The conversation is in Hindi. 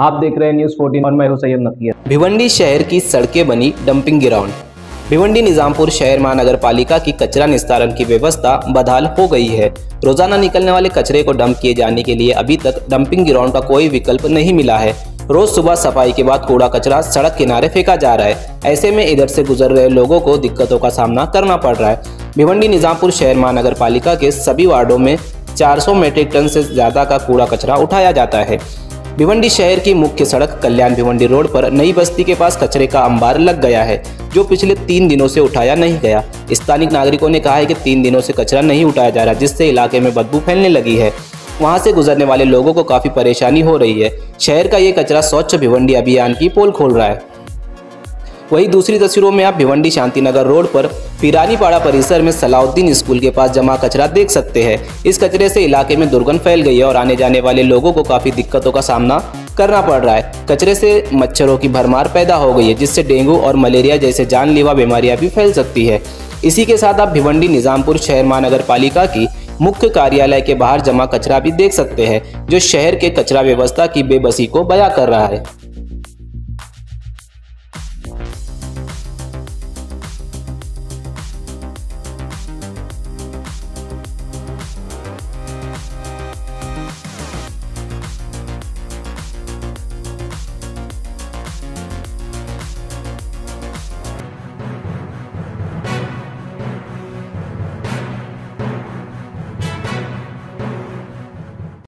आप देख रहे हैं न्यूज़ 14 और मैं सैयद नकीर। भिवंडी शहर की सड़कें बनी डंपिंग ग्राउंड भिवंडी निजामपुर शहर महानगर पालिका की कचरा निस्तारण की व्यवस्था बदहाल हो गई है। रोज़ाना निकलने वाले कचरे को डंप किए जाने के लिए अभी तक डंपिंग ग्राउंड का कोई विकल्प नहीं मिला है। रोज सुबह सफ़ाई के बाद कूड़ा कचरा सड़क किनारे फेंका जा रहा है। ऐसे में इधर से गुजर रहे लोगों को दिक्कतों का सामना करना पड़ रहा है। भिवंडी निजामपुर शहर महानगर पालिका के सभी वार्डों में 400 मीट्रिक टन से ज़्यादा का कूड़ा कचरा उठाया जाता है। भिवंडी शहर की मुख्य सड़क कल्याण भिवंडी रोड पर नई बस्ती के पास कचरे का अंबार लग गया है, जो पिछले तीन दिनों से उठाया नहीं गया। स्थानीय नागरिकों ने कहा है कि तीन दिनों से कचरा नहीं उठाया जा रहा, जिससे इलाके में बदबू फैलने लगी है। वहाँ से गुजरने वाले लोगों को काफ़ी परेशानी हो रही है। शहर का ये कचरा स्वच्छ भिवंडी अभियान की पोल खोल रहा है। वहीं दूसरी तस्वीरों में आप भिवंडी शांतिनगर रोड पर पिरानीपाड़ा परिसर में सलाउद्दीन स्कूल के पास जमा कचरा देख सकते हैं। इस कचरे से इलाके में दुर्गंध फैल गई है और आने जाने वाले लोगों को काफ़ी दिक्कतों का सामना करना पड़ रहा है। कचरे से मच्छरों की भरमार पैदा हो गई है, जिससे डेंगू और मलेरिया जैसे जानलेवा बीमारियाँ भी फैल सकती है। इसी के साथ आप भिवंडी निजामपुर शहर महानगर पालिका की मुख्य कार्यालय के बाहर जमा कचरा भी देख सकते हैं, जो शहर के कचरा व्यवस्था की बेबसी को बया कर रहा है।